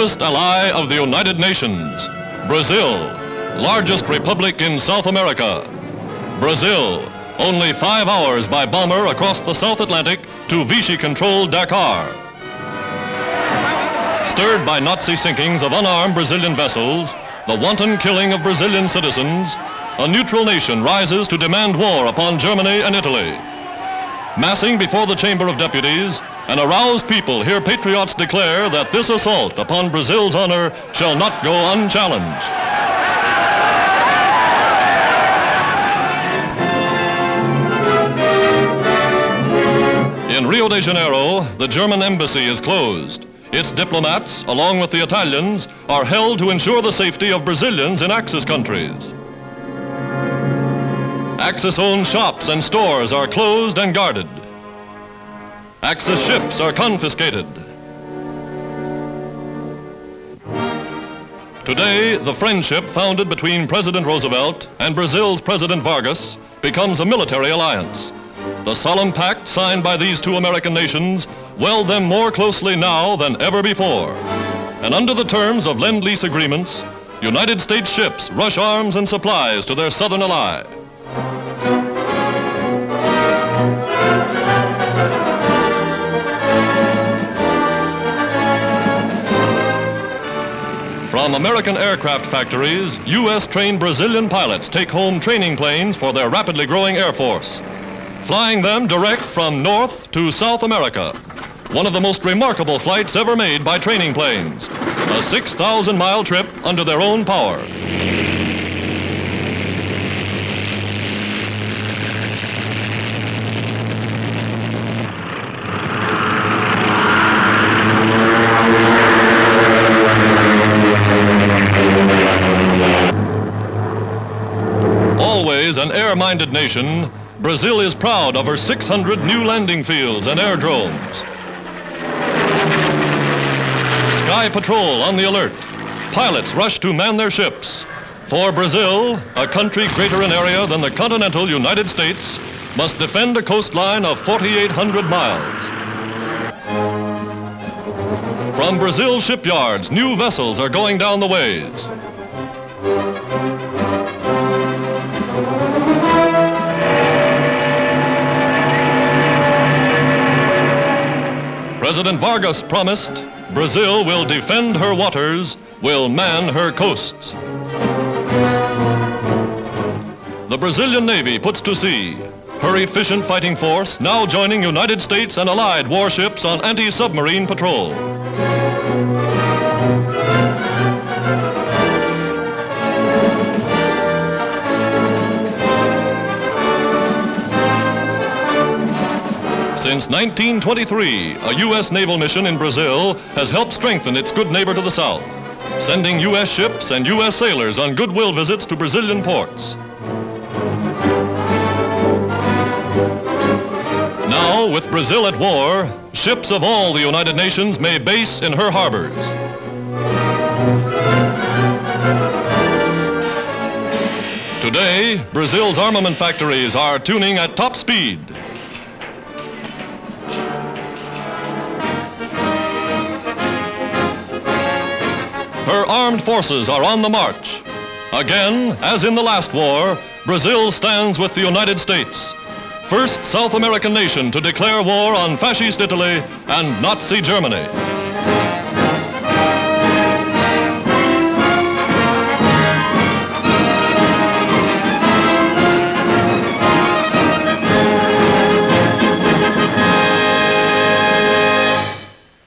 newest ally of the United Nations, Brazil, largest republic in South America. Brazil, only five hours by bomber across the South Atlantic to Vichy-controlled Dakar. Stirred by Nazi sinkings of unarmed Brazilian vessels, the wanton killing of Brazilian citizens, a neutral nation rises to demand war upon Germany and Italy. Massing before the Chamber of Deputies, an aroused people hear patriots declare that this assault upon Brazil's honor shall not go unchallenged. In Rio de Janeiro, the German embassy is closed. Its diplomats, along with the Italians, are held to ensure the safety of Brazilians in Axis countries. Axis-owned shops and stores are closed and guarded. Axis ships are confiscated. Today, the friendship founded between President Roosevelt and Brazil's President Vargas becomes a military alliance. The solemn pact signed by these two American nations weld them more closely now than ever before. And under the terms of Lend-Lease agreements, United States ships rush arms and supplies to their southern ally. From American aircraft factories, U.S. trained Brazilian pilots take home training planes for their rapidly growing Air Force, flying them direct from North to South America. One of the most remarkable flights ever made by training planes. A 6,000 mile trip under their own power. An air-minded nation, Brazil is proud of her 600 new landing fields and aerodromes. Sky Patrol on the alert. Pilots rush to man their ships. For Brazil, a country greater in area than the continental United States, must defend a coastline of 4,800 miles. From Brazil shipyards, new vessels are going down the ways. President Vargas promised Brazil will defend her waters, will man her coasts. The Brazilian Navy puts to sea, her efficient fighting force now joining United States and Allied warships on anti-submarine patrol. Since 1923, a U.S. naval mission in Brazil has helped strengthen its good neighbor to the south, sending U.S. ships and U.S. sailors on goodwill visits to Brazilian ports. Now, with Brazil at war, ships of all the United Nations may base in her harbors. Today, Brazil's armament factories are tuning at top speed Her armed forces are on the march. Again, as in the last war, Brazil stands with the United States, first South American nation to declare war on fascist Italy and Nazi Germany.